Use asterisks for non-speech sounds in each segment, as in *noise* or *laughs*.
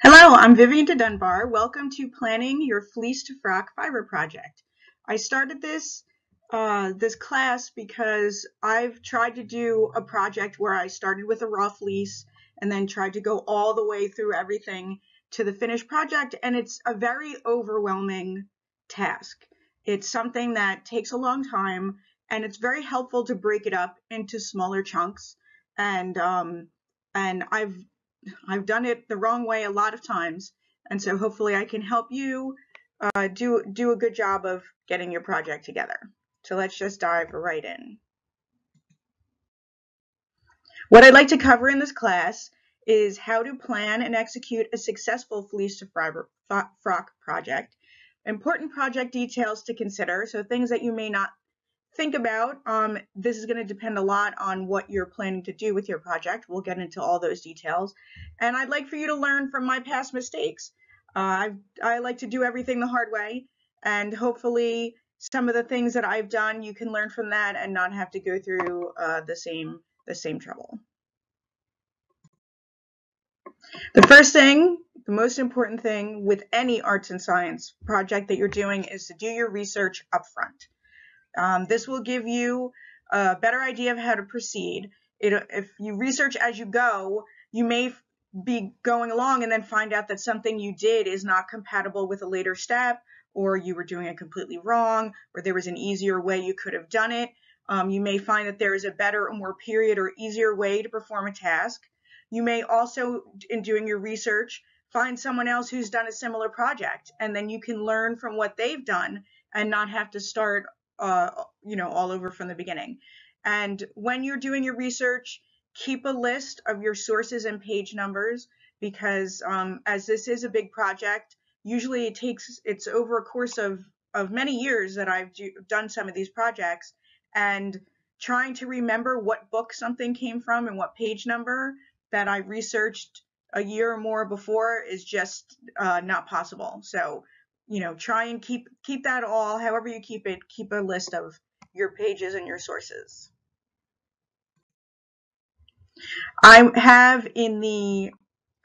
Hello, I'm Vivian de Dunbar. Welcome to Planning Your Fleece to Frock Fiber Project. I started this uh, this class because I've tried to do a project where I started with a raw fleece and then tried to go all the way through everything to the finished project and it's a very overwhelming task. It's something that takes a long time and it's very helpful to break it up into smaller chunks and um, and I've I've done it the wrong way a lot of times, and so hopefully I can help you uh, do, do a good job of getting your project together. So let's just dive right in. What I'd like to cover in this class is how to plan and execute a successful fleece to frock project, important project details to consider, so things that you may not think about. Um, this is going to depend a lot on what you're planning to do with your project. We'll get into all those details. And I'd like for you to learn from my past mistakes. Uh, I like to do everything the hard way, and hopefully some of the things that I've done, you can learn from that and not have to go through uh, the same the same trouble. The first thing, the most important thing with any arts and science project that you're doing is to do your research upfront. Um, this will give you a better idea of how to proceed. It, if you research as you go, you may be going along and then find out that something you did is not compatible with a later step, or you were doing it completely wrong, or there was an easier way you could have done it. Um, you may find that there is a better or more period or easier way to perform a task. You may also, in doing your research, find someone else who's done a similar project, and then you can learn from what they've done and not have to start uh, you know, all over from the beginning. And when you're doing your research, keep a list of your sources and page numbers because um, as this is a big project, usually it takes, it's over a course of, of many years that I've do, done some of these projects and trying to remember what book something came from and what page number that I researched a year or more before is just uh, not possible. So you know, try and keep keep that all, however you keep it, keep a list of your pages and your sources. I have in the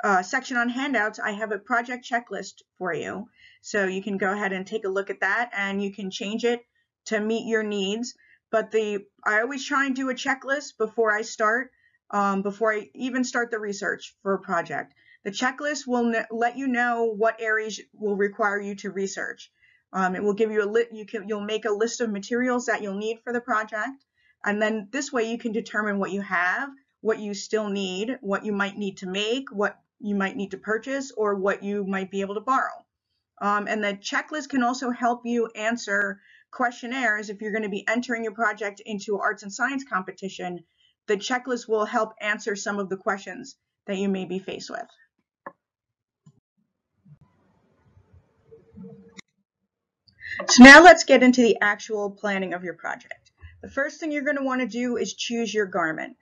uh, section on handouts, I have a project checklist for you. So you can go ahead and take a look at that and you can change it to meet your needs. But the I always try and do a checklist before I start, um, before I even start the research for a project. The checklist will let you know what areas will require you to research. Um, it will give you a lit, you can, you'll make a list of materials that you'll need for the project. And then this way you can determine what you have, what you still need, what you might need to make, what you might need to purchase, or what you might be able to borrow. Um, and the checklist can also help you answer questionnaires if you're going to be entering your project into arts and science competition. The checklist will help answer some of the questions that you may be faced with. So now let's get into the actual planning of your project. The first thing you're going to want to do is choose your garment.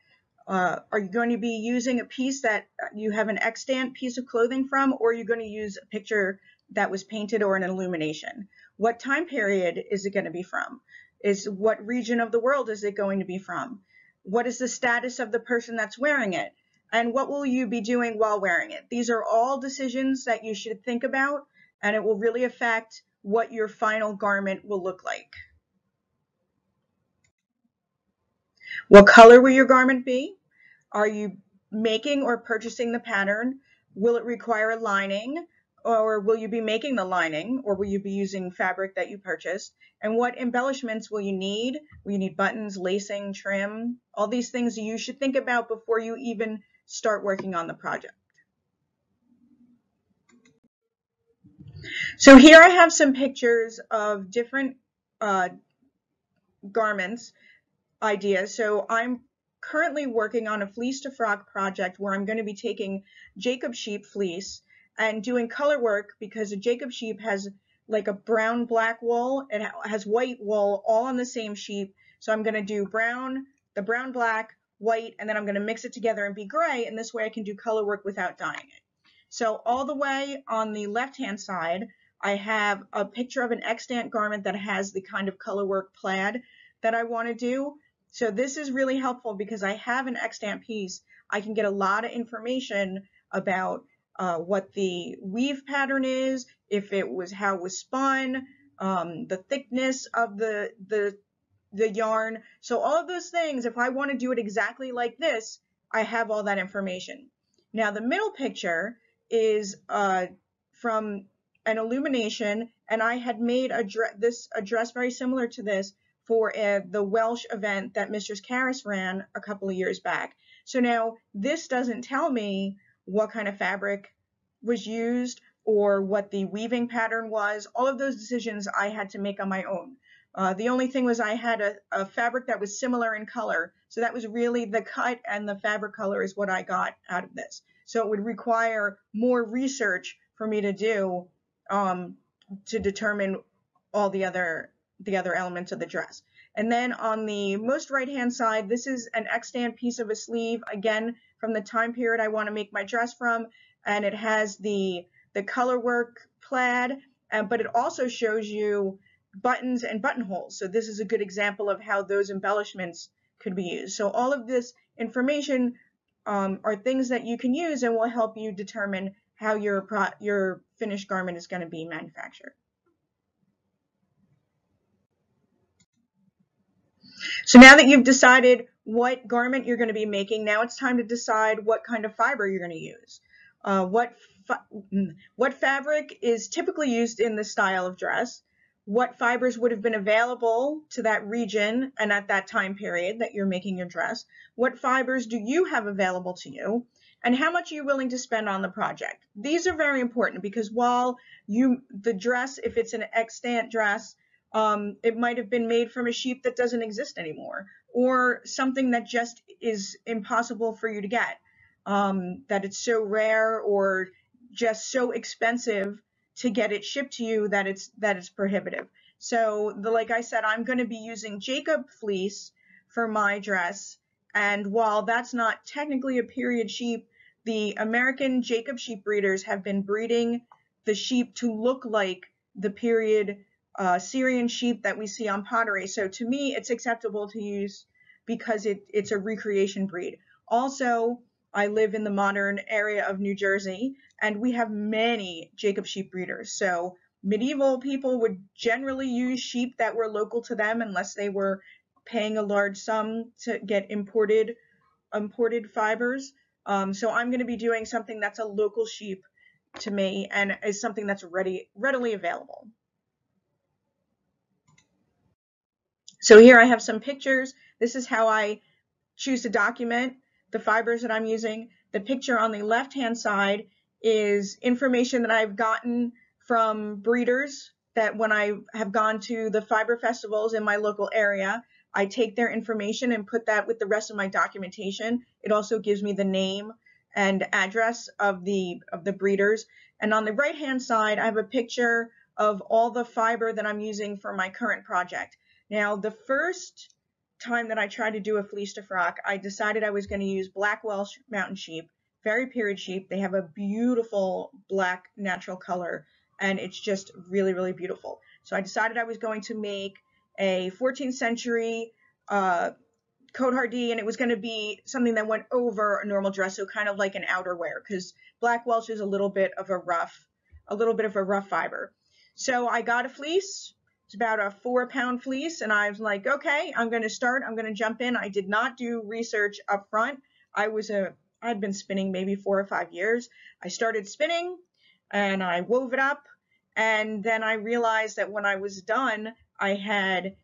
Uh, are you going to be using a piece that you have an extant piece of clothing from, or are you going to use a picture that was painted or an illumination? What time period is it going to be from? Is what region of the world is it going to be from? What is the status of the person that's wearing it? And what will you be doing while wearing it? These are all decisions that you should think about, and it will really affect what your final garment will look like. What color will your garment be? Are you making or purchasing the pattern? Will it require a lining? Or will you be making the lining? Or will you be using fabric that you purchased? And what embellishments will you need? Will you need buttons, lacing, trim? All these things you should think about before you even start working on the project. So here I have some pictures of different uh, garments ideas. So I'm currently working on a fleece to frock project where I'm going to be taking Jacob sheep fleece and doing color work because a Jacob sheep has like a brown black wool it has white wool all on the same sheep so I'm going to do brown the brown black white and then I'm going to mix it together and be gray and this way I can do color work without dyeing it so all the way on the left hand side I have a picture of an extant garment that has the kind of color work plaid that I want to do. So this is really helpful because I have an extant piece. I can get a lot of information about uh, what the weave pattern is, if it was how it was spun, um, the thickness of the, the, the yarn. So all of those things, if I want to do it exactly like this, I have all that information. Now the middle picture is uh, from an illumination and I had made a this a dress very similar to this for uh, the Welsh event that Mistress Caris ran a couple of years back. So now this doesn't tell me what kind of fabric was used or what the weaving pattern was. All of those decisions I had to make on my own. Uh, the only thing was I had a, a, fabric that was similar in color. So that was really the cut and the fabric color is what I got out of this. So it would require more research for me to do um, to determine all the other the other elements of the dress. And then on the most right hand side, this is an extant piece of a sleeve, again, from the time period I want to make my dress from. And it has the, the color work plaid, uh, but it also shows you buttons and buttonholes. So this is a good example of how those embellishments could be used. So all of this information um, are things that you can use and will help you determine how your, your finished garment is going to be manufactured. So now that you've decided what garment you're going to be making, now it's time to decide what kind of fiber you're going to use. Uh, what, mm, what fabric is typically used in this style of dress? What fibers would have been available to that region and at that time period that you're making your dress? What fibers do you have available to you? And how much are you willing to spend on the project? These are very important because while you, the dress, if it's an extant dress, um, it might have been made from a sheep that doesn't exist anymore, or something that just is impossible for you to get, um, that it's so rare or just so expensive to get it shipped to you that it's that it's prohibitive. So the like I said, I'm going to be using Jacob fleece for my dress, and while that's not technically a period sheep, the American Jacob sheep breeders have been breeding the sheep to look like the period uh, Syrian sheep that we see on pottery. So to me, it's acceptable to use because it, it's a recreation breed. Also, I live in the modern area of New Jersey, and we have many Jacob sheep breeders. So medieval people would generally use sheep that were local to them unless they were paying a large sum to get imported imported fibers. Um, so I'm going to be doing something that's a local sheep to me and is something that's ready readily available. So here I have some pictures. This is how I choose to document the fibers that I'm using. The picture on the left-hand side is information that I've gotten from breeders that when I have gone to the fiber festivals in my local area, I take their information and put that with the rest of my documentation. It also gives me the name and address of the of the breeders. And on the right hand side, I have a picture of all the fiber that I'm using for my current project. Now, the first time that I tried to do a fleece to frock, I decided I was going to use black Welsh mountain sheep, very period sheep. They have a beautiful black natural color, and it's just really, really beautiful. So I decided I was going to make a 14th century uh, cotehardie, and it was going to be something that went over a normal dress, so kind of like an outerwear, because black Welsh is a little bit of a rough, a little bit of a rough fiber. So I got a fleece, it's about a four pound fleece. And I was like, okay, I'm going to start. I'm going to jump in. I did not do research up front. I was a, I'd been spinning maybe four or five years. I started spinning and I wove it up. And then I realized that when I was done, I had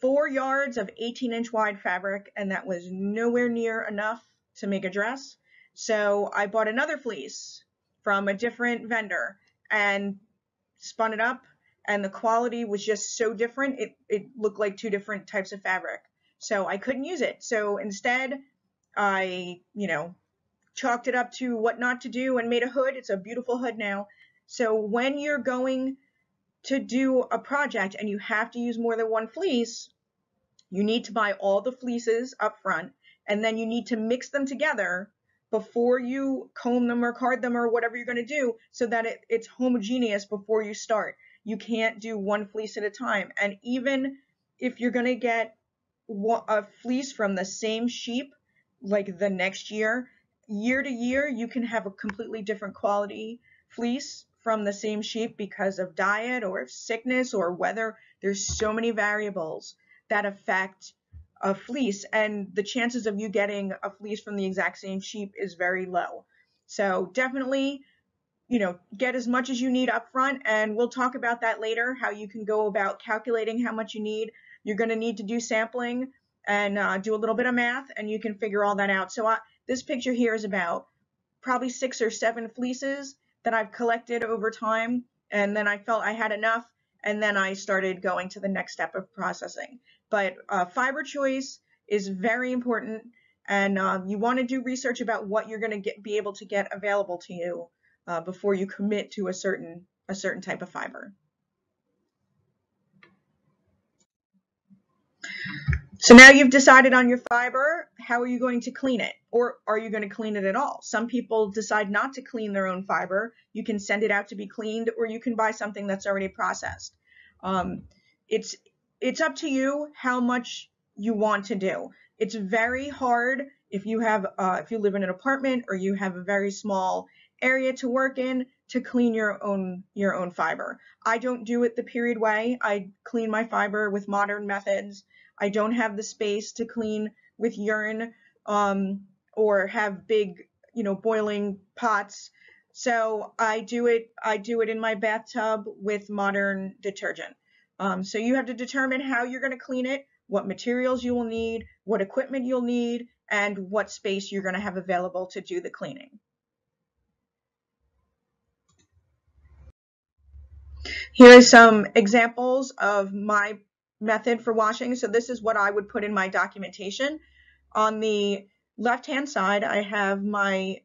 four yards of 18 inch wide fabric and that was nowhere near enough to make a dress. So I bought another fleece from a different vendor and spun it up and the quality was just so different. It, it looked like two different types of fabric. So I couldn't use it. So instead, I, you know, chalked it up to what not to do and made a hood. It's a beautiful hood now. So when you're going to do a project and you have to use more than one fleece, you need to buy all the fleeces up front and then you need to mix them together before you comb them or card them or whatever you're going to do so that it, it's homogeneous before you start you can't do one fleece at a time. And even if you're going to get a fleece from the same sheep, like the next year, year to year, you can have a completely different quality fleece from the same sheep because of diet or sickness or weather. There's so many variables that affect a fleece and the chances of you getting a fleece from the exact same sheep is very low. So definitely, you know, get as much as you need up front and we'll talk about that later, how you can go about calculating how much you need. You're going to need to do sampling and uh, do a little bit of math and you can figure all that out. So I, this picture here is about probably six or seven fleeces that I've collected over time and then I felt I had enough and then I started going to the next step of processing. But uh, fiber choice is very important, and uh, you want to do research about what you're going to be able to get available to you uh, before you commit to a certain a certain type of fiber. So now you've decided on your fiber, how are you going to clean it? Or are you going to clean it at all? Some people decide not to clean their own fiber. You can send it out to be cleaned or you can buy something that's already processed. Um, it's it's up to you how much you want to do. It's very hard if you have uh, if you live in an apartment or you have a very small area to work in to clean your own your own fiber. I don't do it the period way. I clean my fiber with modern methods. I don't have the space to clean with urine um, or have big you know boiling pots. So I do it I do it in my bathtub with modern detergent. Um, so you have to determine how you're going to clean it, what materials you will need, what equipment you'll need, and what space you're going to have available to do the cleaning. Here are some examples of my method for washing. So this is what I would put in my documentation. On the left-hand side, I have my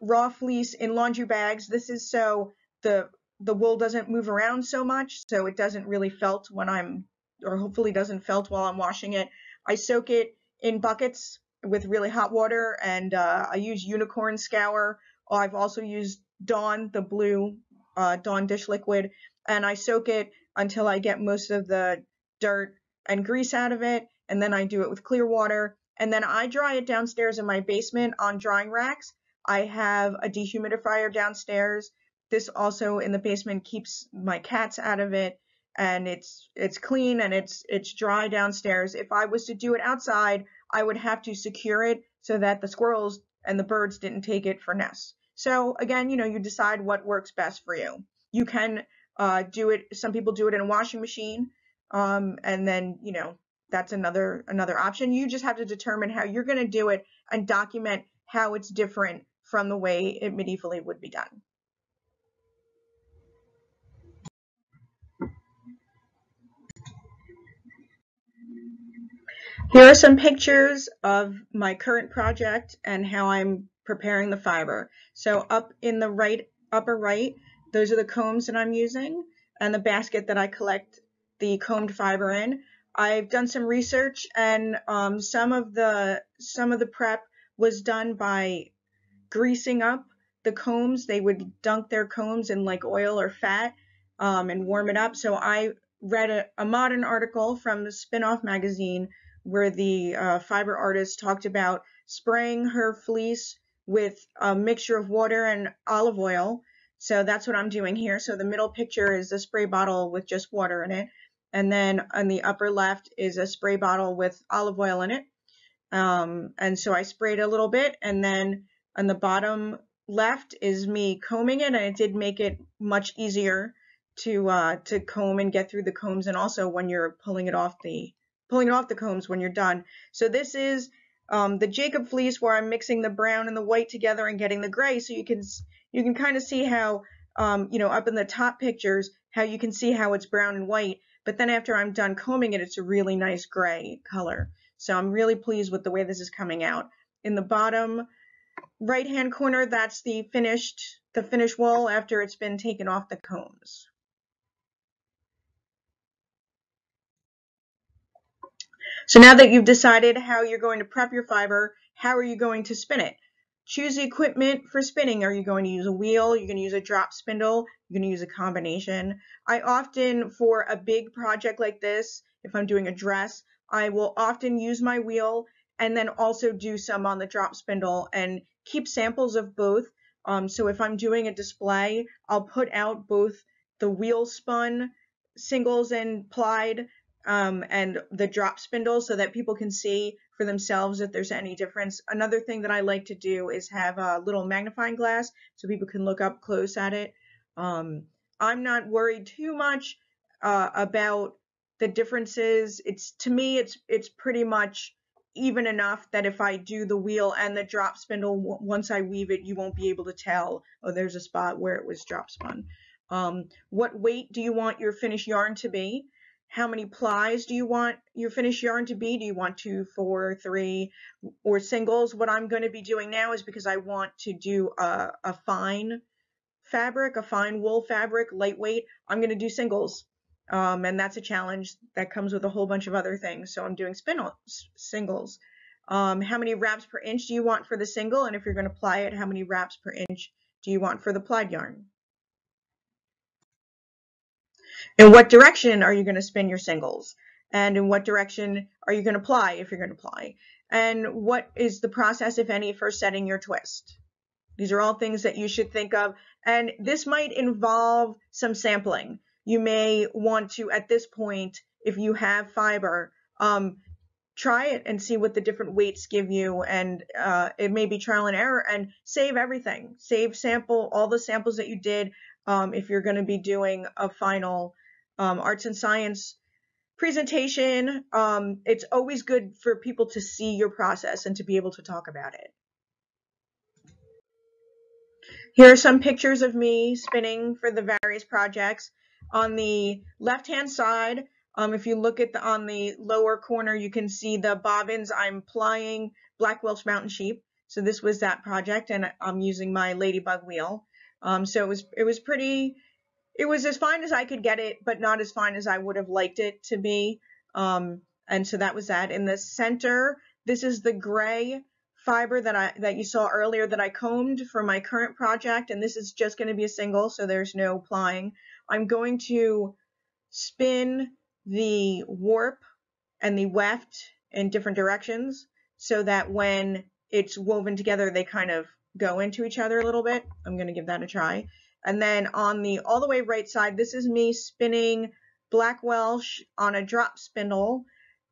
raw fleece in laundry bags. This is so the the wool doesn't move around so much, so it doesn't really felt when I'm, or hopefully doesn't felt while I'm washing it. I soak it in buckets with really hot water, and uh, I use unicorn scour. I've also used Dawn, the blue uh, Dawn dish liquid, and I soak it until I get most of the dirt and grease out of it, and then I do it with clear water, and then I dry it downstairs in my basement on drying racks. I have a dehumidifier downstairs this also in the basement keeps my cats out of it and it's it's clean and it's it's dry downstairs. If I was to do it outside, I would have to secure it so that the squirrels and the birds didn't take it for nests. So again, you know, you decide what works best for you. You can uh, do it. Some people do it in a washing machine, um, and then you know that's another another option. You just have to determine how you're going to do it and document how it's different from the way it medievally would be done. Here are some pictures of my current project and how I'm preparing the fiber. So up in the right upper right, those are the combs that I'm using and the basket that I collect the combed fiber in. I've done some research and um, some of the some of the prep was done by greasing up the combs. They would dunk their combs in like oil or fat um, and warm it up. So I read a, a modern article from the Spin-Off magazine where the uh, fiber artist talked about spraying her fleece with a mixture of water and olive oil. So that's what I'm doing here. So the middle picture is a spray bottle with just water in it. And then on the upper left is a spray bottle with olive oil in it. Um, and so I sprayed a little bit and then on the bottom left is me combing it and it did make it much easier to uh, to comb and get through the combs and also when you're pulling it off the pulling it off the combs when you're done. So this is um, the Jacob fleece where I'm mixing the brown and the white together and getting the gray. So you can you can kind of see how um, you know up in the top pictures how you can see how it's brown and white. But then after I'm done combing it, it's a really nice gray color. So I'm really pleased with the way this is coming out. In the bottom right hand corner, that's the finished the finished wool after it's been taken off the combs. So now that you've decided how you're going to prep your fiber, how are you going to spin it? Choose the equipment for spinning. Are you going to use a wheel? You're going to use a drop spindle? You're going to use a combination. I often, for a big project like this, if I'm doing a dress, I will often use my wheel and then also do some on the drop spindle and keep samples of both. Um, so if I'm doing a display, I'll put out both the wheel spun singles and plied um, and the drop spindle so that people can see for themselves if there's any difference. Another thing that I like to do is have a little magnifying glass so people can look up close at it. Um, I'm not worried too much uh, about the differences. It's to me, it's it's pretty much even enough that if I do the wheel and the drop spindle, once I weave it, you won't be able to tell, oh, there's a spot where it was drop spun. Um, what weight do you want your finished yarn to be? How many plies do you want your finished yarn to be? Do you want two, four, three, or singles? What I'm going to be doing now is because I want to do a, a fine fabric, a fine wool fabric, lightweight, I'm going to do singles. Um, and that's a challenge that comes with a whole bunch of other things. So I'm doing spin singles. Um, how many wraps per inch do you want for the single? And if you're going to ply it, how many wraps per inch do you want for the plied yarn? In what direction are you going to spin your singles? And in what direction are you going to ply if you're going to ply? And what is the process, if any, for setting your twist? These are all things that you should think of. And this might involve some sampling. You may want to, at this point, if you have fiber, um, try it and see what the different weights give you. And uh, it may be trial and error and save everything. Save sample, all the samples that you did um, if you're going to be doing a final um, arts and science presentation. Um, it's always good for people to see your process and to be able to talk about it. Here are some pictures of me spinning for the various projects. On the left-hand side, um, if you look at the on the lower corner, you can see the bobbins. I'm plying Black Welsh Mountain Sheep. So this was that project, and I'm using my Ladybug wheel. Um, so it was it was pretty. It was as fine as I could get it, but not as fine as I would have liked it to be. Um, and so that was that. In the center, this is the gray fiber that I that you saw earlier that I combed for my current project and this is just going to be a single so there's no plying. I'm going to spin the warp and the weft in different directions so that when it's woven together they kind of go into each other a little bit. I'm going to give that a try. And then on the all the way right side this is me spinning Black Welsh on a drop spindle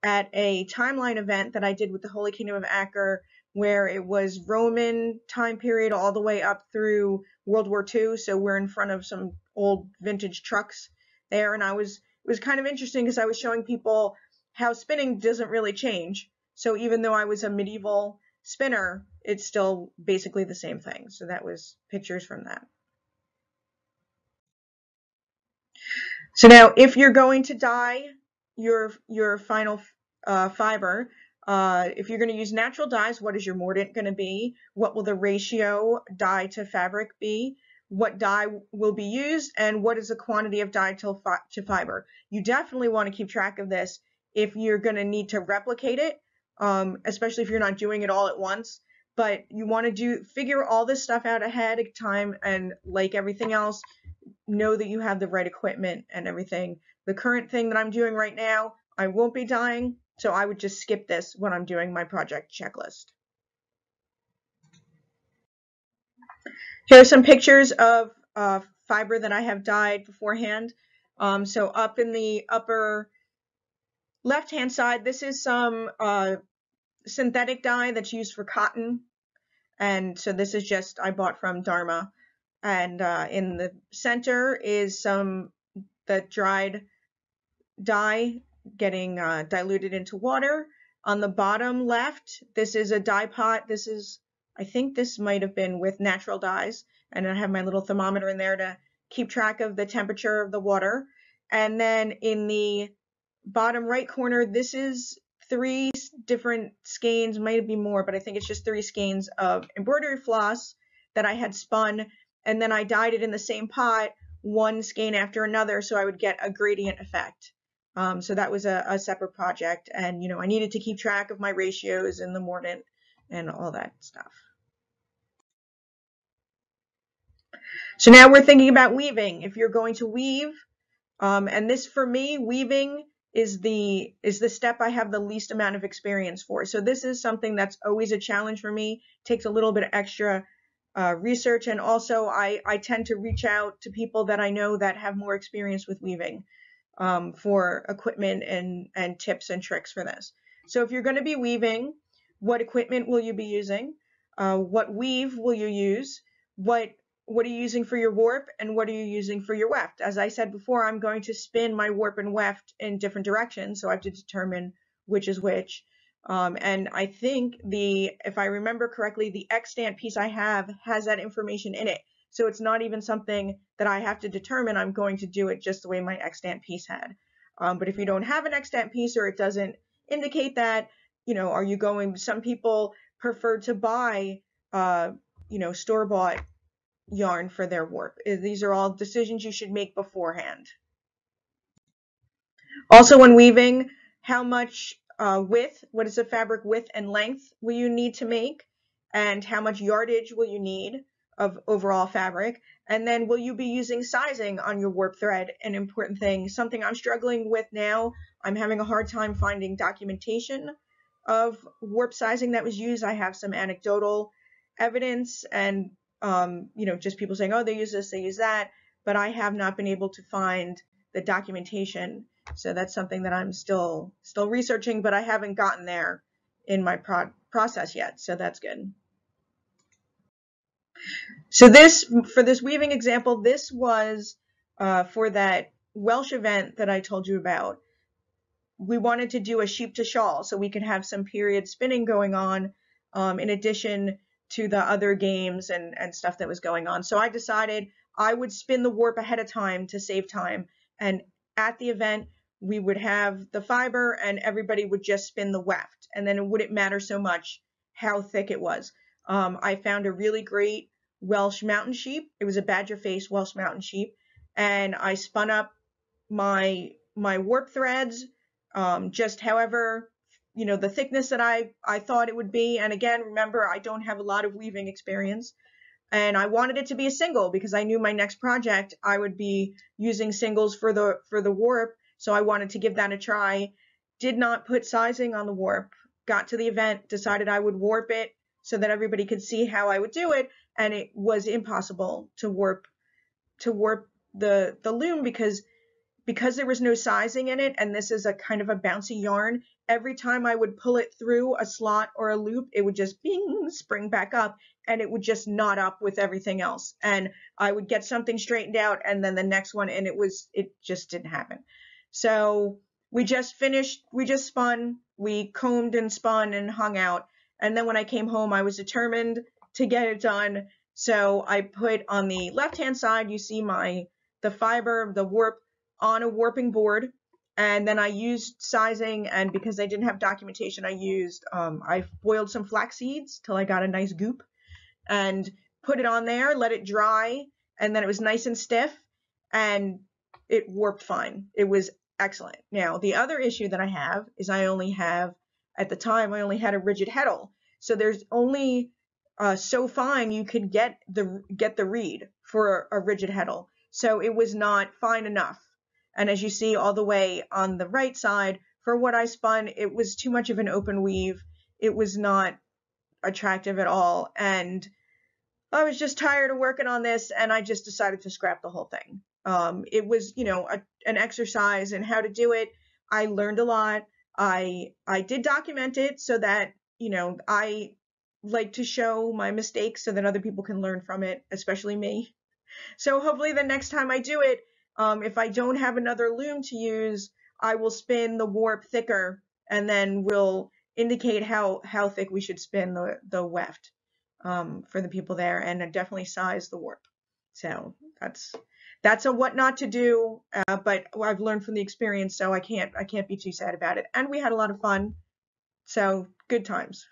at a timeline event that I did with the Holy Kingdom of Acker where it was Roman time period all the way up through World War II. So we're in front of some old vintage trucks there. And I was, it was kind of interesting because I was showing people how spinning doesn't really change. So even though I was a medieval spinner, it's still basically the same thing. So that was pictures from that. So now if you're going to dye your, your final uh, fiber, uh, if you're going to use natural dyes, what is your mordant going to be? What will the ratio dye to fabric be? What dye will be used? And what is the quantity of dye to, fi to fiber? You definitely want to keep track of this if you're going to need to replicate it, um, especially if you're not doing it all at once. But you want to do figure all this stuff out ahead of time and like everything else, know that you have the right equipment and everything. The current thing that I'm doing right now, I won't be dying, so I would just skip this when I'm doing my project checklist. Here are some pictures of uh, fiber that I have dyed beforehand. Um, so up in the upper left-hand side, this is some uh, synthetic dye that's used for cotton. And so this is just, I bought from Dharma. And uh, in the center is some the dried dye getting uh, diluted into water. On the bottom left, this is a dye pot. This is, I think this might have been with natural dyes. And I have my little thermometer in there to keep track of the temperature of the water. And then in the bottom right corner, this is three different skeins, might be more, but I think it's just three skeins of embroidery floss that I had spun. And then I dyed it in the same pot, one skein after another, so I would get a gradient effect. Um, so that was a, a, separate project. And, you know, I needed to keep track of my ratios in the mordant and all that stuff. So now we're thinking about weaving. If you're going to weave, um, and this for me, weaving is the is the step I have the least amount of experience for. So this is something that's always a challenge for me. Takes a little bit of extra uh, research, and also I I tend to reach out to people that I know that have more experience with weaving um, for equipment and and tips and tricks for this. So if you're going to be weaving, what equipment will you be using? Uh, what weave will you use? What what are you using for your warp and what are you using for your weft? As I said before, I'm going to spin my warp and weft in different directions, so I have to determine which is which. Um, and I think the, if I remember correctly, the extant piece I have has that information in it. So it's not even something that I have to determine. I'm going to do it just the way my extant piece had. Um, but if you don't have an extant piece or it doesn't indicate that, you know, are you going, some people prefer to buy, uh, you know, store-bought yarn for their warp. Uh, these are all decisions you should make beforehand. Also when weaving, how much uh, width, what is the fabric width and length will you need to make? And how much yardage will you need of overall fabric? And then will you be using sizing on your warp thread? An important thing, something I'm struggling with now. I'm having a hard time finding documentation of warp sizing that was used. I have some anecdotal evidence and um, you know, just people saying, oh, they use this, they use that, but I have not been able to find the documentation. So that's something that I'm still still researching, but I haven't gotten there in my pro process yet. So that's good. So this, for this weaving example, this was uh, for that Welsh event that I told you about. We wanted to do a sheep to shawl so we could have some period spinning going on um, in addition to the other games and, and stuff that was going on. So I decided I would spin the warp ahead of time to save time. And at the event, we would have the fiber and everybody would just spin the weft. And then it wouldn't matter so much how thick it was. Um, I found a really great Welsh mountain sheep. It was a badger face Welsh mountain sheep. And I spun up my my warp threads um, just however you know, the thickness that I, I thought it would be. And again, remember, I don't have a lot of weaving experience. And I wanted it to be a single because I knew my next project I would be using singles for the for the warp. So I wanted to give that a try. Did not put sizing on the warp. Got to the event, decided I would warp it so that everybody could see how I would do it, and it was impossible to warp to warp the the loom because because there was no sizing in it and this is a kind of a bouncy yarn, every time I would pull it through a slot or a loop, it would just bing, spring back up and it would just knot up with everything else. And I would get something straightened out and then the next one and it was, it just didn't happen. So we just finished, we just spun, we combed and spun and hung out. And then when I came home, I was determined to get it done. So I put on the left hand side, you see my, the fiber, the warp on a warping board and then I used sizing and because I didn't have documentation I used um, I boiled some flax seeds till I got a nice goop and put it on there let it dry and then it was nice and stiff and it warped fine. It was excellent. Now the other issue that I have is I only have at the time I only had a rigid heddle. So there's only uh, so fine you could get the get the reed for a, a rigid heddle. So it was not fine enough. And as you see all the way on the right side, for what I spun, it was too much of an open weave. It was not attractive at all. And I was just tired of working on this and I just decided to scrap the whole thing. Um, it was, you know, a, an exercise in how to do it. I learned a lot. I I did document it so that, you know, I like to show my mistakes so that other people can learn from it, especially me. So hopefully the next time I do it, um, if I don't have another loom to use, I will spin the warp thicker and then we'll indicate how, how thick we should spin the, the weft um, for the people there and definitely size the warp. So that's that's a what not to do, uh, but I've learned from the experience, so I can't I can't be too sad about it. And we had a lot of fun, so good times.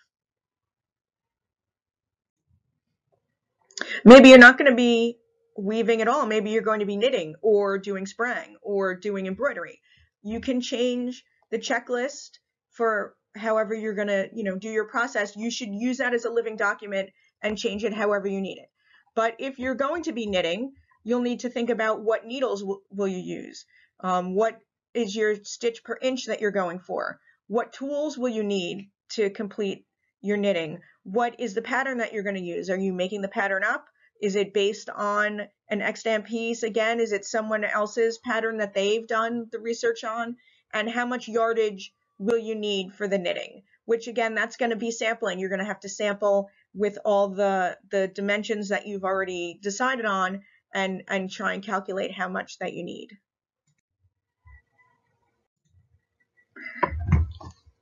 Maybe you're not going to be weaving at all. Maybe you're going to be knitting or doing sprang or doing embroidery. You can change the checklist for however you're going to, you know, do your process. You should use that as a living document and change it however you need it. But if you're going to be knitting, you'll need to think about what needles will you use? Um, what is your stitch per inch that you're going for? What tools will you need to complete your knitting? What is the pattern that you're going to use? Are you making the pattern up? Is it based on an extant piece? Again, is it someone else's pattern that they've done the research on? And how much yardage will you need for the knitting? Which again, that's going to be sampling. You're going to have to sample with all the, the dimensions that you've already decided on and, and try and calculate how much that you need.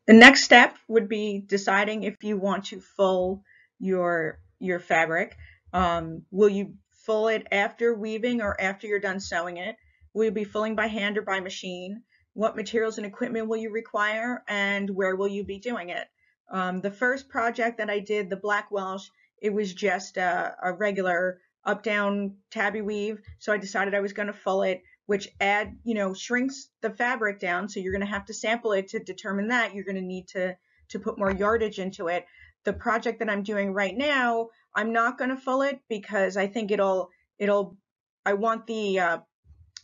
The next step would be deciding if you want to full your your fabric. Um, will you full it after weaving or after you're done sewing it? Will you be fulling by hand or by machine? What materials and equipment will you require and where will you be doing it? Um, the first project that I did, the Black Welsh, it was just a, a regular up down tabby weave. So I decided I was going to full it, which add, you know, shrinks the fabric down. So you're going to have to sample it to determine that. You're going to need to, to put more yardage into it. The project that I'm doing right now, I'm not going to full it because I think it'll, it'll, I want the, uh,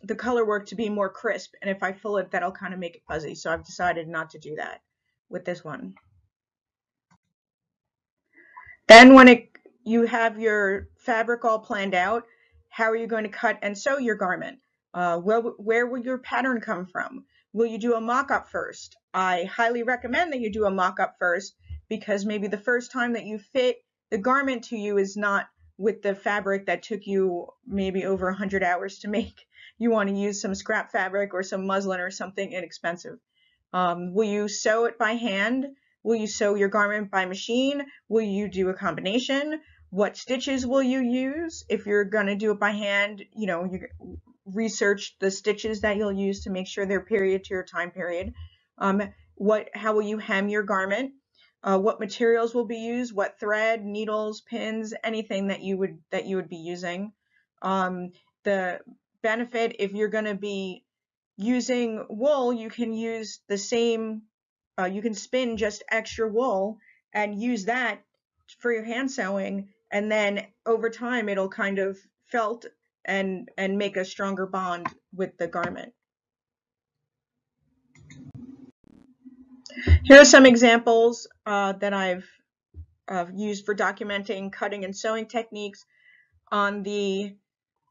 the color work to be more crisp. And if I fill it, that'll kind of make it fuzzy. So I've decided not to do that with this one. Then when it you have your fabric all planned out, how are you going to cut and sew your garment? Uh, where, where will your pattern come from? Will you do a mock-up first? I highly recommend that you do a mock-up first because maybe the first time that you fit the garment to you is not with the fabric that took you maybe over 100 hours to make. You want to use some scrap fabric or some muslin or something inexpensive. Um, will you sew it by hand? Will you sew your garment by machine? Will you do a combination? What stitches will you use? If you're going to do it by hand, you know, you research the stitches that you'll use to make sure they're period to your time period. Um, what, how will you hem your garment? Uh, what materials will be used? What thread, needles, pins, anything that you would that you would be using. Um, the benefit if you're going to be using wool, you can use the same uh, you can spin just extra wool and use that for your hand sewing and then over time it'll kind of felt and and make a stronger bond with the garment. Here are some examples uh, that I've uh, used for documenting cutting and sewing techniques. On the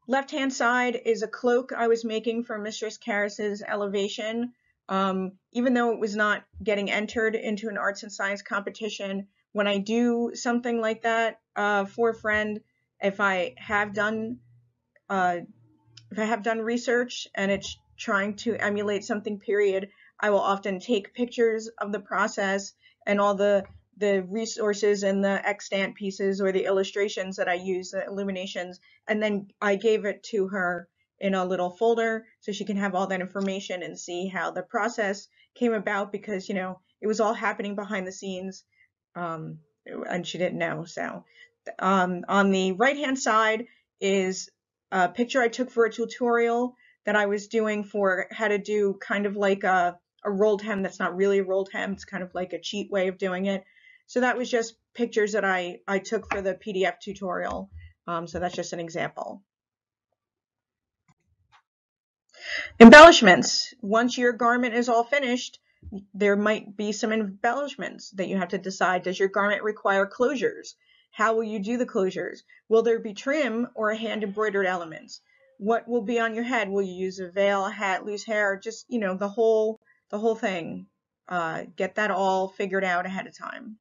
left hand side is a cloak I was making for Mistress Karis's elevation. Um, even though it was not getting entered into an arts and science competition, when I do something like that uh, for a friend, if I have done uh, if I have done research and it's trying to emulate something period, I will often take pictures of the process and all the the resources and the extant pieces or the illustrations that I use, the illuminations, and then I gave it to her in a little folder so she can have all that information and see how the process came about because, you know, it was all happening behind the scenes um, and she didn't know. So um, on the right hand side is a picture I took for a tutorial that I was doing for how to do kind of like a, a rolled hem that's not really a rolled hem. It's kind of like a cheat way of doing it. So that was just pictures that I, I took for the PDF tutorial. Um, so that's just an example. Embellishments. Once your garment is all finished, there might be some embellishments that you have to decide. Does your garment require closures? How will you do the closures? Will there be trim or hand embroidered elements? What will be on your head? Will you use a veil, a hat, loose hair? Just, you know, the whole, the whole thing. Uh, get that all figured out ahead of time.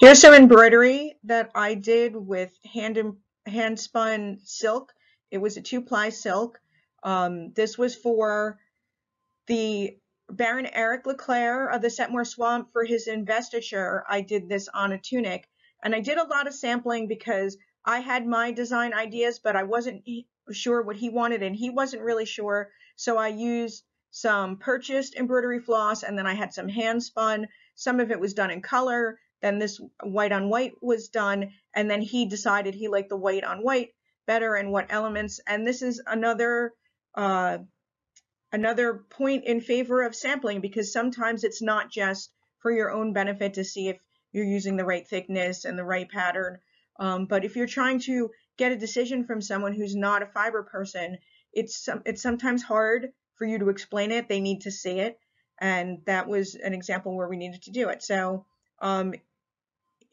Here's some embroidery that I did with hand, hand spun silk it was a two-ply silk. Um, this was for the Baron Eric Leclerc of the Settmour Swamp for his investiture. I did this on a tunic. And I did a lot of sampling because I had my design ideas, but I wasn't sure what he wanted and he wasn't really sure. So I used some purchased embroidery floss and then I had some hand spun. Some of it was done in color. Then this white on white was done. And then he decided he liked the white on white better and what elements. And this is another uh, another point in favor of sampling because sometimes it's not just for your own benefit to see if you're using the right thickness and the right pattern. Um, but if you're trying to get a decision from someone who's not a fiber person, it's it's sometimes hard for you to explain it. They need to see it, and that was an example where we needed to do it. So um,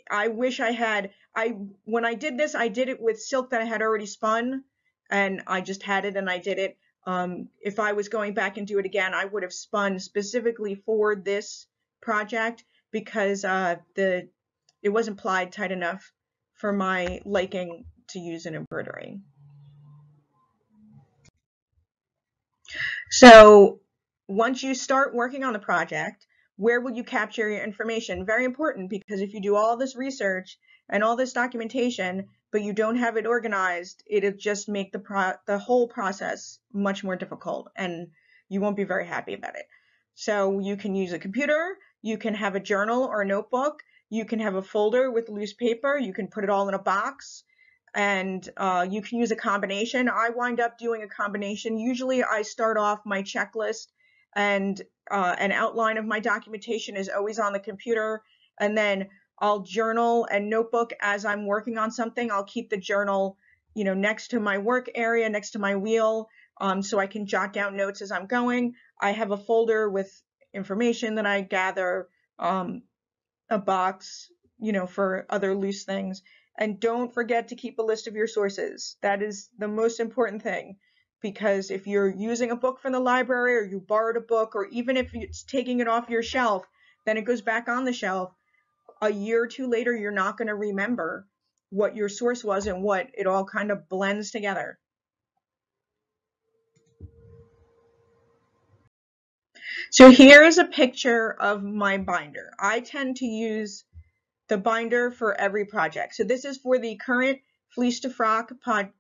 I wish I had I when I did this, I did it with silk that I had already spun, and I just had it and I did it. Um, if I was going back and do it again, I would have spun specifically for this project because uh, the it wasn't plied tight enough for my liking to use in embroidery. So once you start working on the project, where will you capture your information? Very important because if you do all this research and all this documentation, but you don't have it organized, it'll just make the pro the whole process much more difficult and you won't be very happy about it. So you can use a computer, you can have a journal or a notebook, you can have a folder with loose paper, you can put it all in a box, and uh, you can use a combination. I wind up doing a combination. Usually I start off my checklist and uh, an outline of my documentation is always on the computer, and then I'll journal and notebook as I'm working on something. I'll keep the journal, you know, next to my work area, next to my wheel, um, so I can jot down notes as I'm going. I have a folder with information that I gather, um, a box, you know, for other loose things. And don't forget to keep a list of your sources. That is the most important thing because if you're using a book from the library or you borrowed a book or even if it's taking it off your shelf, then it goes back on the shelf a year or two later, you're not going to remember what your source was and what it all kind of blends together. So here is a picture of my binder. I tend to use the binder for every project. So this is for the current Fleece to Frock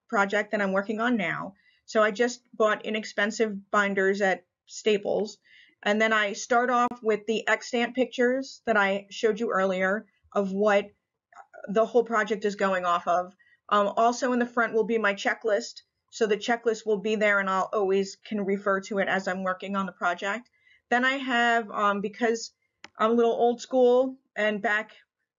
project that I'm working on now. So I just bought inexpensive binders at Staples. And then I start off with the extant pictures that I showed you earlier of what the whole project is going off of. Um, also in the front will be my checklist. So the checklist will be there and I'll always can refer to it as I'm working on the project. Then I have, um, because I'm a little old school and back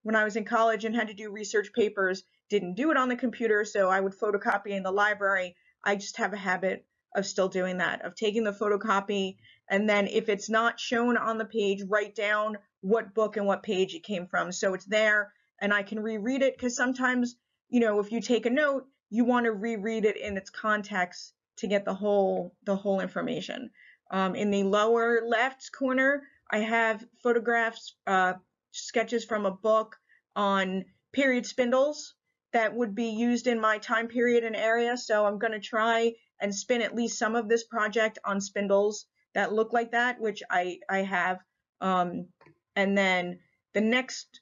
when I was in college and had to do research papers, didn't do it on the computer, so I would photocopy in the library. I just have a habit of still doing that, of taking the photocopy and then if it's not shown on the page, write down what book and what page it came from. So it's there and I can reread it because sometimes, you know, if you take a note, you want to reread it in its context to get the whole the whole information. Um, in the lower left corner, I have photographs, uh, sketches from a book on period spindles that would be used in my time period and area. So I'm going to try and spin at least some of this project on spindles that look like that, which I, I have. Um, and then the next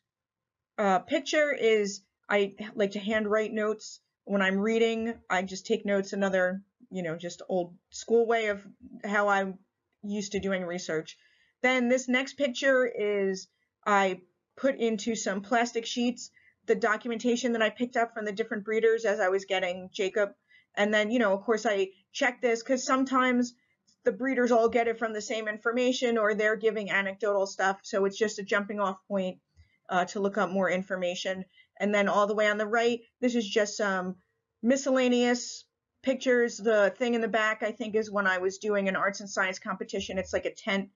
uh, picture is I like to handwrite notes when I'm reading. I just take notes, another, you know, just old school way of how I'm used to doing research. Then this next picture is I put into some plastic sheets the documentation that I picked up from the different breeders as I was getting Jacob. And then, you know, of course, I check this because sometimes the breeders all get it from the same information or they're giving anecdotal stuff. So it's just a jumping off point uh, to look up more information. And then all the way on the right, this is just some miscellaneous pictures. The thing in the back, I think, is when I was doing an arts and science competition. It's like a tent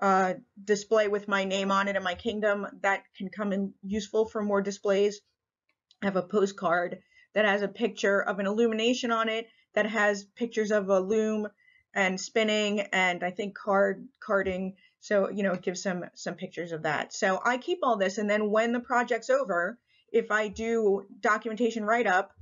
uh, display with my name on it and my kingdom. That can come in useful for more displays. I have a postcard that has a picture of an illumination on it that has pictures of a loom and spinning and I think card carding. So, you know, it gives some some pictures of that. So I keep all this and then when the project's over, if I do documentation write up,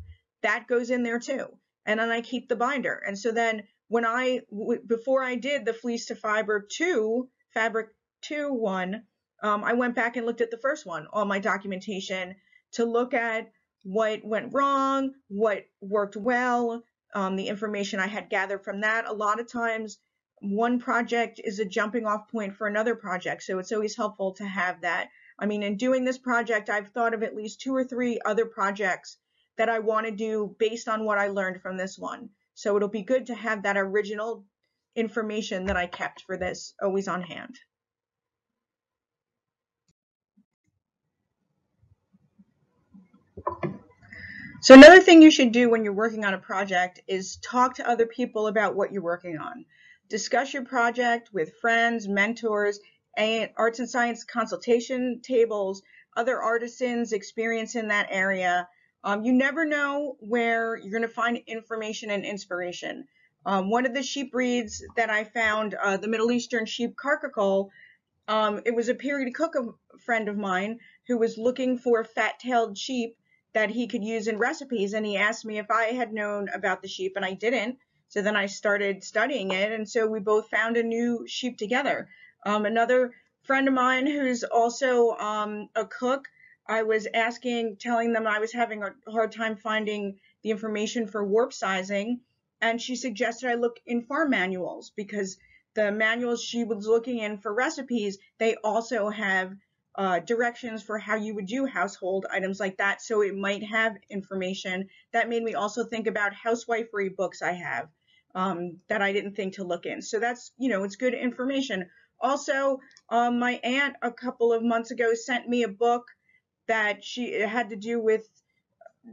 that goes in there too. And then I keep the binder. And so then when I before I did the fleece to fiber 2 fabric 2 one, um, I went back and looked at the first one, all my documentation to look at what went wrong, what worked well, um, the information I had gathered from that. A lot of times, one project is a jumping off point for another project, so it's always helpful to have that. I mean, in doing this project, I've thought of at least two or three other projects that I want to do based on what I learned from this one. So it'll be good to have that original information that I kept for this always on hand. So another thing you should do when you're working on a project is talk to other people about what you're working on. Discuss your project with friends, mentors, arts and science consultation tables, other artisans experience in that area. Um, you never know where you're going to find information and inspiration. Um, one of the sheep breeds that I found, uh, the Middle Eastern sheep Karakul, um, it was a period cook a friend of mine who was looking for fat-tailed sheep that he could use in recipes, and he asked me if I had known about the sheep, and I didn't. So then I started studying it, and so we both found a new sheep together. Um, another friend of mine who's also um, a cook, I was asking, telling them I was having a hard time finding the information for warp sizing, and she suggested I look in farm manuals because the manuals she was looking in for recipes, they also have uh, directions for how you would do household items like that. So it might have information. That made me also think about housewifery books I have um, that I didn't think to look in. So that's, you know, it's good information. Also, um, my aunt a couple of months ago sent me a book that she had to do with,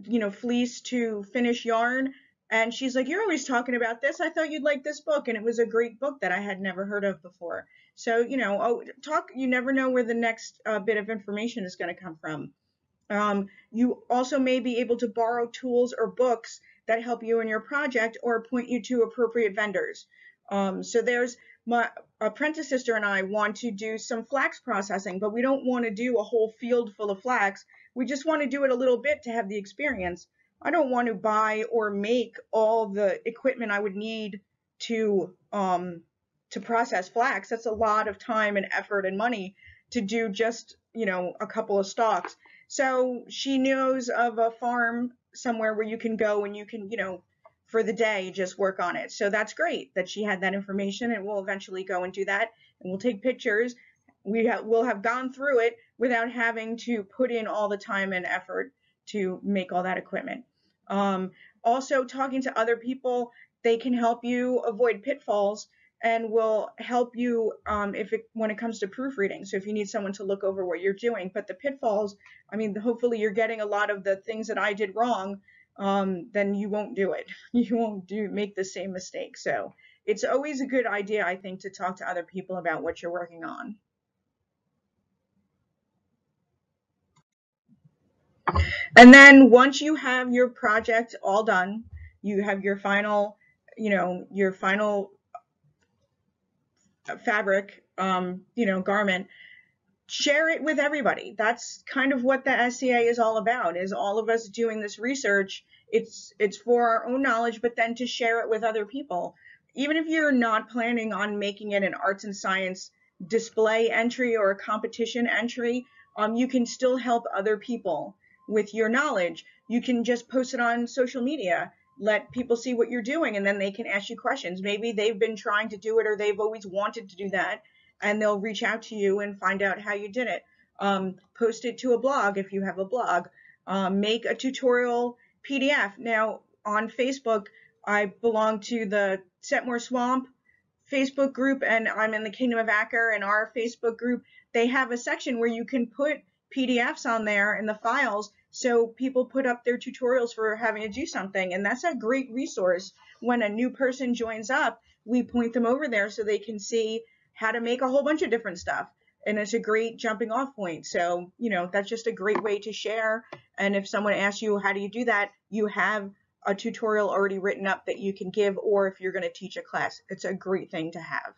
you know, fleece to finish yarn. And she's like, You're always talking about this. I thought you'd like this book. And it was a great book that I had never heard of before. So, you know, oh, talk, you never know where the next uh, bit of information is going to come from. Um, you also may be able to borrow tools or books that help you in your project or point you to appropriate vendors. Um, so there's my apprentice sister and I want to do some flax processing, but we don't want to do a whole field full of flax. We just want to do it a little bit to have the experience. I don't want to buy or make all the equipment I would need to um, to process flax. That's a lot of time and effort and money to do just you know a couple of stalks. So she knows of a farm somewhere where you can go and you can you know for the day, just work on it. So that's great that she had that information and we'll eventually go and do that and we'll take pictures. We ha- will have gone through it without having to put in all the time and effort to make all that equipment. Um, also, talking to other people, they can help you avoid pitfalls and will help you um, if it when it comes to proofreading. So if you need someone to look over what you're doing, but the pitfalls, I mean, hopefully you're getting a lot of the things that I did wrong um, then you won't do it. *laughs* You won't do make the same mistake. So it's always a good idea, I think, to talk to other people about what you're working on. And then once you have your project all done, you have your final, you know, your final fabric, um, you know, garment, share it with everybody. That's kind of what the SCA is all about, is all of us doing this research. It's, it's for our own knowledge, but then to share it with other people. Even if you're not planning on making it an arts and science display entry or a competition entry, um, you can still help other people with your knowledge. You can just post it on social media, let people see what you're doing, and then they can ask you questions. Maybe they've been trying to do it or they've always wanted to do that, and they'll reach out to you and find out how you did it. Um, post it to a blog if you have a blog. Um, make a tutorial PDF. Now, on Facebook, I belong to the Settmour Swamp Facebook group, and I'm in the Kingdom of Acker, and our Facebook group, they have a section where you can put PDFs on there in the files so people put up their tutorials for having to do something, and that's a great resource. When a new person joins up, we point them over there so they can see how to make a whole bunch of different stuff. And it's a great jumping off point. So, you know, that's just a great way to share. And if someone asks you, how do you do that? You have a tutorial already written up that you can give, or if you're going to teach a class, it's a great thing to have.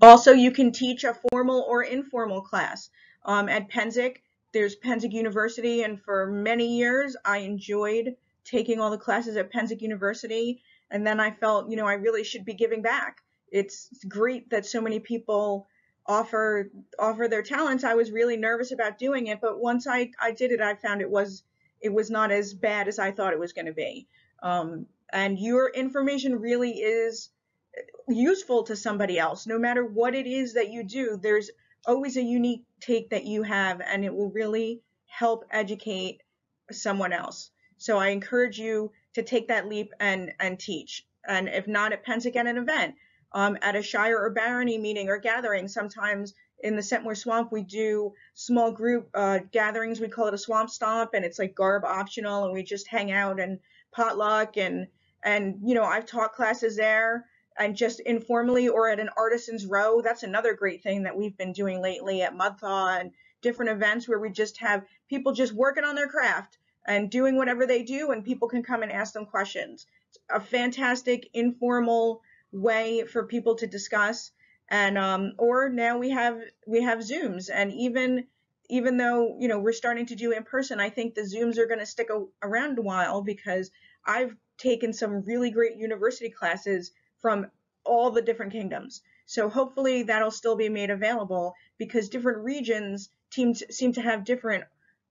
Also, you can teach a formal or informal class. Um, at Pennsic, there's Pennsic University, and for many years, I enjoyed taking all the classes at Pennsic University. And then I felt, you know, I really should be giving back it's great that so many people offer offer their talents. I was really nervous about doing it, but once I, I did it, I found it was it was not as bad as I thought it was going to be. Um, and your information really is useful to somebody else. No matter what it is that you do, there's always a unique take that you have, and it will really help educate someone else. So I encourage you to take that leap and and teach. And if not at Pennsic at an event, um, at a shire or barony meeting or gathering, sometimes in the Settmour Swamp, we do small group uh, gatherings. We call it a swamp stomp, and it's like garb optional, and we just hang out and potluck and and you know I've taught classes there and just informally or at an artisans row. That's another great thing that we've been doing lately at Mudthaw and different events where we just have people just working on their craft and doing whatever they do, and people can come and ask them questions. It's a fantastic informal way for people to discuss and um, or now we have we have zooms and even even though you know we're starting to do in person i think the zooms are going to stick a, around a while because i've taken some really great university classes from all the different kingdoms so hopefully that'll still be made available because different regions to, seem to have different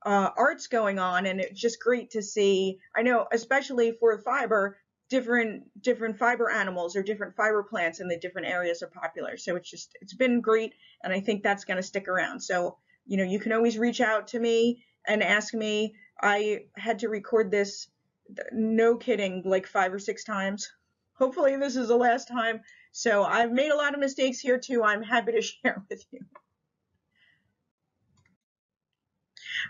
uh, arts going on and it's just great to see i know especially for fiber different different fiber animals or different fiber plants in the different areas are popular. So it's just it's been great, and I think that's going to stick around. So you know you can always reach out to me and ask me. I had to record this, no kidding, like five or six times. Hopefully this is the last time. So I've made a lot of mistakes here too. I'm happy to *laughs* share with you.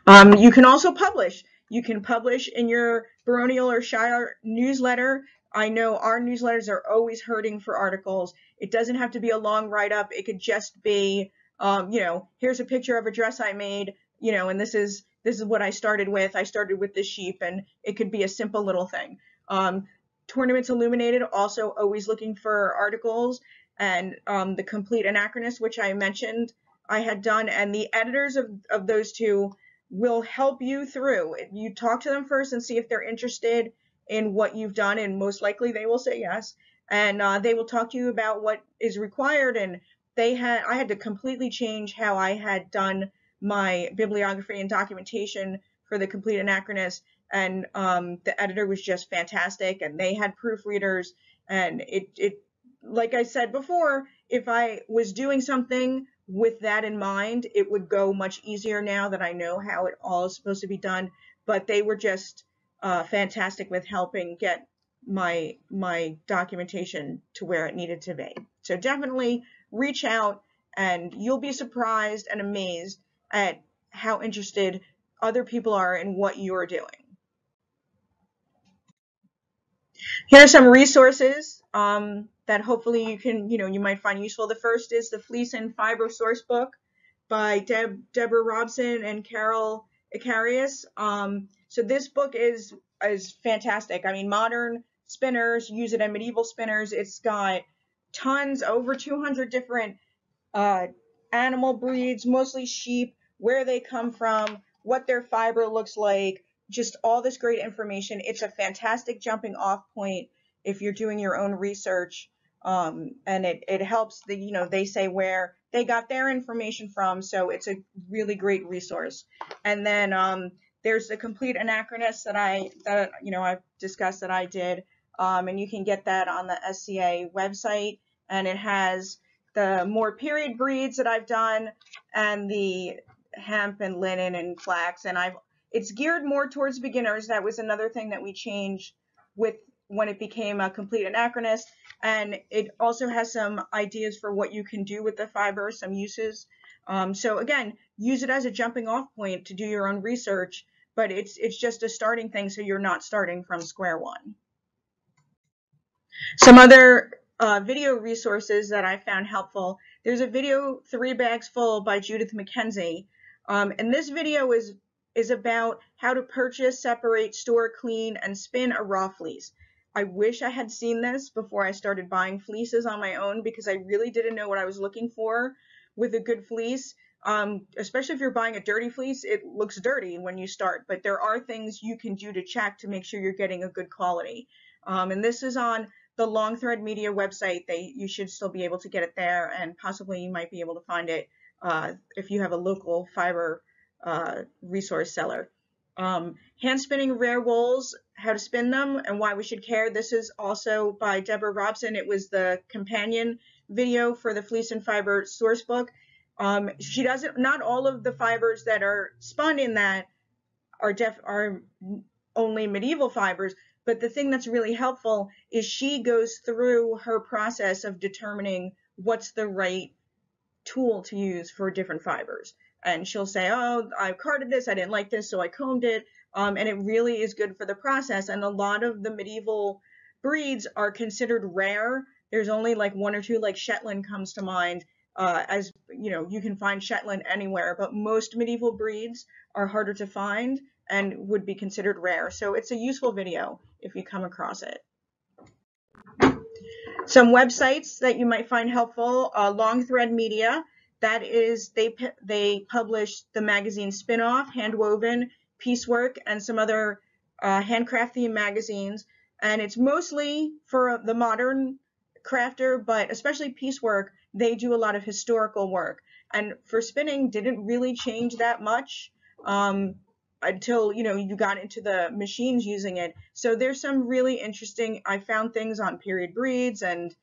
Um, you can also publish. You can publish in your baronial or shire newsletter. I know our newsletters are always hurting for articles. It doesn't have to be a long write up. It could just be, um, you know, here's a picture of a dress I made, you know, and this is this is what I started with. I started with this sheep, and it could be a simple little thing. Um, Tournaments Illuminated also always looking for articles, and um, the Compleat Anachronist, which I mentioned I had done, and the editors of, of those two will help you through. You talk to them first and see if they're interested in what you've done, and most likely they will say yes. And uh, they will talk to you about what is required. And they had I had to completely change how I had done my bibliography and documentation for the Compleat Anachronist. And um, the editor was just fantastic, and they had proofreaders. And it it like I said before, if I was doing something with that in mind, it would go much easier now that I know how it all is supposed to be done. But they were just uh, fantastic with helping get my my documentation to where it needed to be. So definitely reach out, and you'll be surprised and amazed at how interested other people are in what you're doing. Here are some resources um, that hopefully you can, you know, you might find useful. The first is the Fleece and Fiber Source Book by Deb, Deborah Robson and Carol Ekarius. Um, so this book is is fantastic. I mean, modern spinners use it in medieval spinners. It's got tons, over 200 different uh, animal breeds, mostly sheep, where they come from, what their fiber looks like, just all this great information. It's a fantastic jumping off point if you're doing your own research um, and it, it helps the you know they say where they got their information from so it's a really great resource and then um, there's the Compleat Anachronist that I that you know I've discussed that I did um, and you can get that on the SCA website and it has the more period breeds that I've done and the hemp and linen and flax and I've it's geared more towards beginners that was another thing that we changed with when it became a Compleat Anachronist. And it also has some ideas for what you can do with the fiber, some uses. Um, so again, use it as a jumping off point to do your own research, but it's, it's just a starting thing so you're not starting from square one. Some other uh, video resources that I found helpful. There's a video, Three Bags Full by Judith MacKenzie. Um, and this video is, is about how to purchase, separate, store, clean, and spin a raw fleece. I wish I had seen this before I started buying fleeces on my own because I really didn't know what I was looking for with a good fleece. Um, especially if you're buying a dirty fleece, it looks dirty when you start, but there are things you can do to check to make sure you're getting a good quality. Um, and this is on the Long Thread Media website. They you should still be able to get it there, and possibly you might be able to find it uh, if you have a local fiber uh, resource seller. Um, hand spinning rare wools, how to spin them and why we should care. This is also by Deborah Robson. It was the companion video for the Fleece and Fiber source book. Um, she doesn't, not all of the fibers that are spun in that are def, are only medieval fibers, but the thing that's really helpful is she goes through her process of determining what's the right tool to use for different fibers. And she'll say, oh, I carded this, I didn't like this, so I combed it. Um, and it really is good for the process. And a lot of the medieval breeds are considered rare. There's only like one or two, like Shetland comes to mind. Uh, as you know, you can find Shetland anywhere, but most medieval breeds are harder to find and would be considered rare. So it's a useful video if you come across it. Some websites that you might find helpful, uh, Long Thread Media. That is, they they publish the magazine Spinoff, Handwoven, Piecework, and some other uh, handcrafting magazines. And it's mostly for the modern crafter, but especially piecework, they do a lot of historical work. And for spinning, didn't really change that much. Um, until you know you got into the machines using it. So there's some really interesting. I found things on period breeds and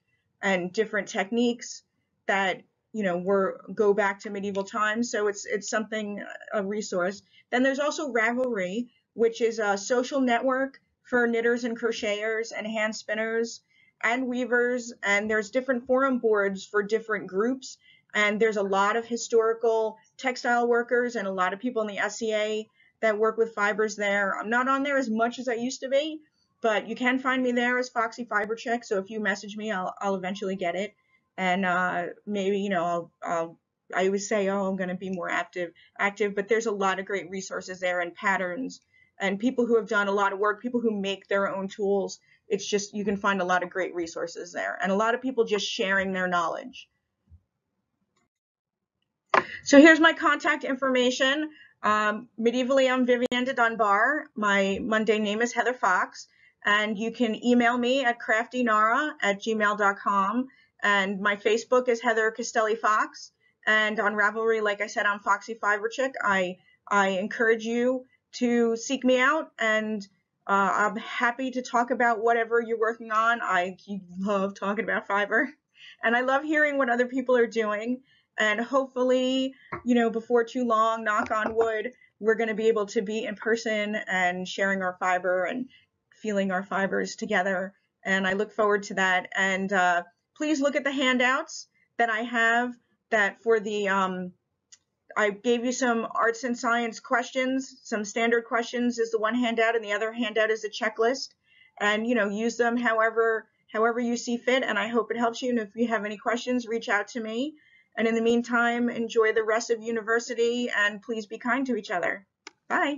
and different techniques that you know were go back to medieval times. So it's it's something uh, a resource. Then there's also Ravelry, which is a social network for knitters and crocheters and hand spinners and weavers. And there's different forum boards for different groups. And there's a lot of historical textile workers and a lot of people in the SCA that work with fibers there. I'm not on there as much as I used to be, but you can find me there as Foxy Fiber Chick. So if you message me, I'll, I'll eventually get it. And uh, maybe, you know, I'll, I'll I always say, oh, I'm going to be more active, active, but there's a lot of great resources there and patterns and people who have done a lot of work, people who make their own tools. It's just, you can find a lot of great resources there and a lot of people just sharing their knowledge. So here's my contact information. Um, medievally, I'm Vivienne de Dunbar. My Monday name is Heather Fox, and you can email me at craftynara at gmail.com. And my Facebook is Heather Castelli Fox. And on Ravelry, like I said, I'm Foxy Fiber Chick. I, I encourage you to seek me out, and uh, I'm happy to talk about whatever you're working on. I love talking about fiber, and I love hearing what other people are doing and hopefully, you know, before too long, knock on wood, we're going to be able to be in person and sharing our fiber and feeling our fibers together. And I look forward to that. And uh, please look at the handouts that I have that for the, um, I gave you some arts and science questions, some standard questions is the one handout and the other handout is a checklist. And, you know, use them however, however you see fit. And I hope it helps you. And if you have any questions, reach out to me. And in the meantime, enjoy the rest of university and please be kind to each other. Bye.